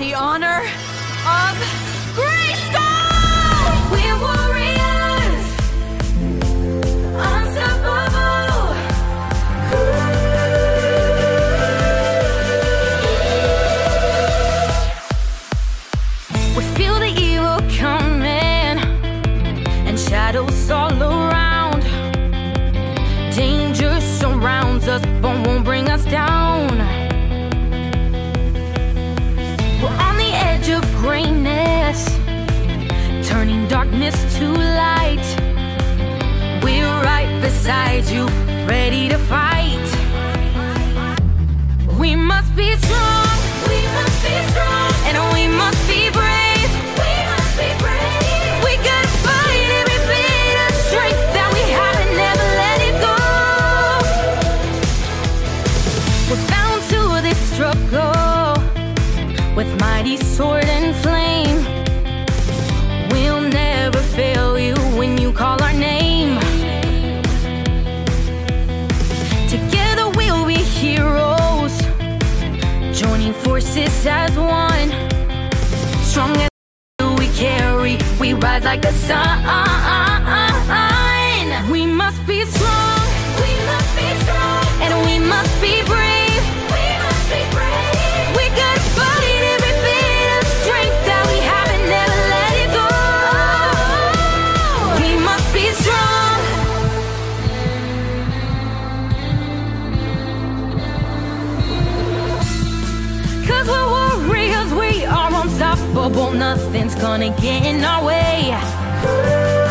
the honor turning darkness to light. We're right beside you, ready to fight. We must be strong, We must be strong. and we must be brave. We must be brave. We gotta fight every bit of strength that we have and never let it go. We're bound to this struggle with mighty sword and flame. Forces as one. Strong as we carry, we rise like the sun. We must be strong, Nothing's gonna get in our way.